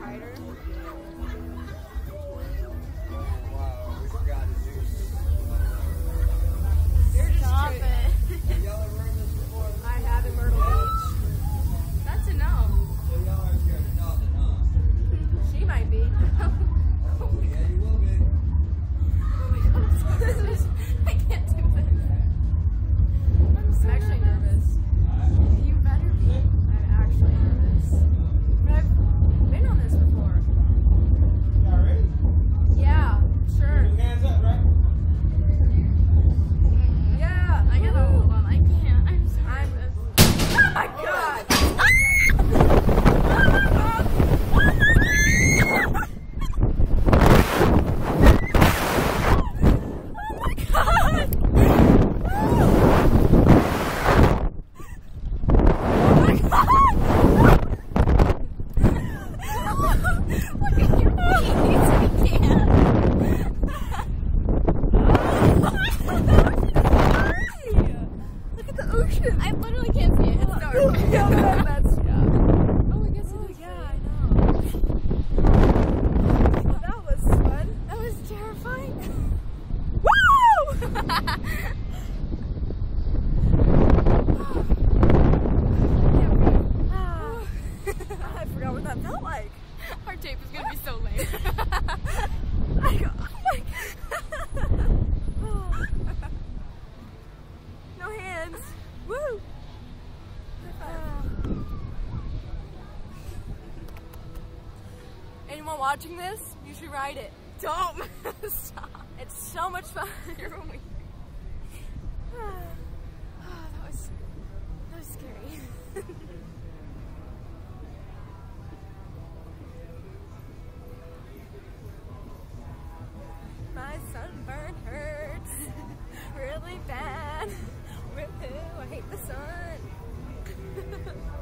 tighter. I can't. Look at the ocean. I literally can't see it. It's dark. That- that's yeah. Oh, I guess Oh is. yeah, I know. That was fun. That was terrifying. Woo! Ah, I forgot what that felt like. Our tape is gonna be so go, oh my God. No hands. Woo! Anyone watching this? You should write it. Don't stop. It's so much fun. You're weak. Really bad. Woohoo, I hate the sun.